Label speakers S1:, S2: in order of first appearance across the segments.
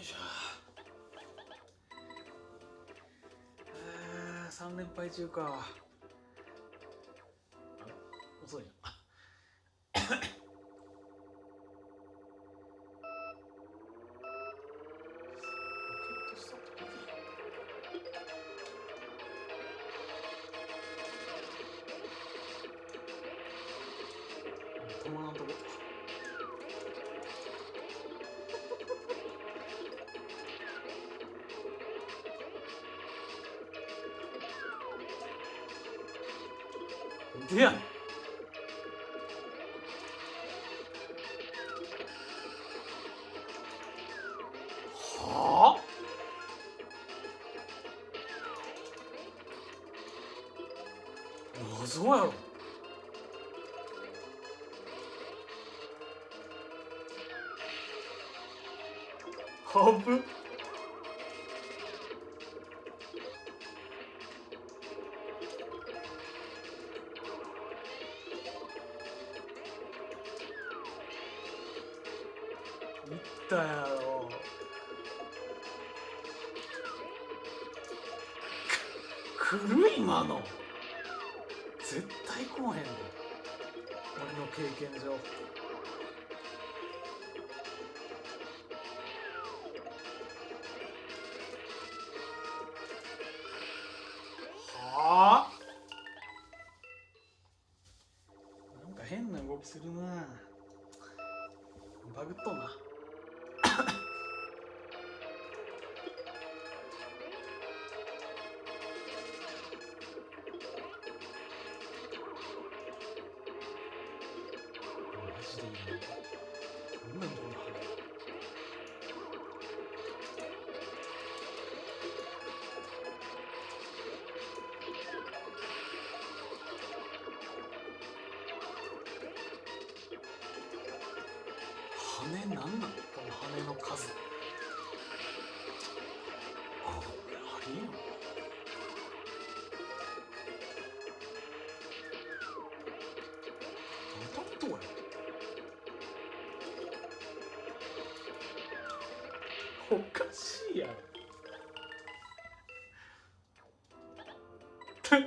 S1: いしょあ3連敗中か。あれ？遅いな。でや。んはあ。謎やろ。はぶいったやろ。く来る今の。絶対来おへんで。俺の経験上。はあ？なんか変な動きするな。バグっとな。羽なんなのこの羽の数。おかしいやろ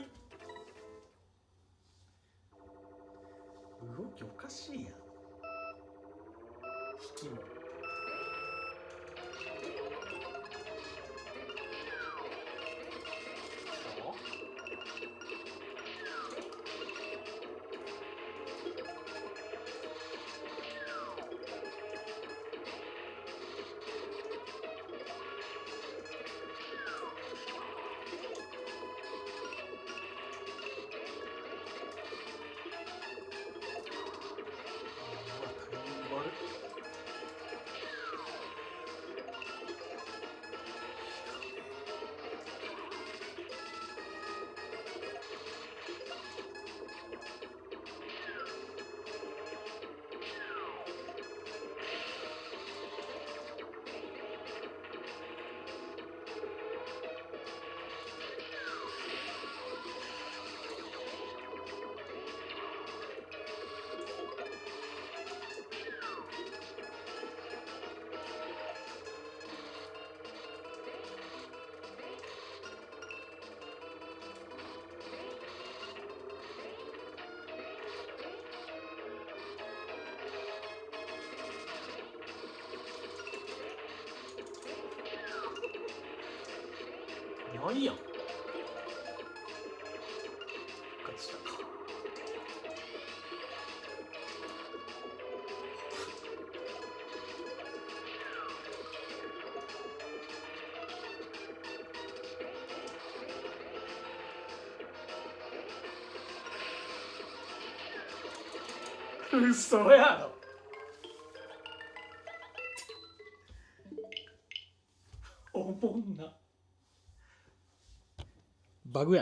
S1: 動きおかしいやん。引きもないやん。復活したか嘘やろ。おもんな。バグやな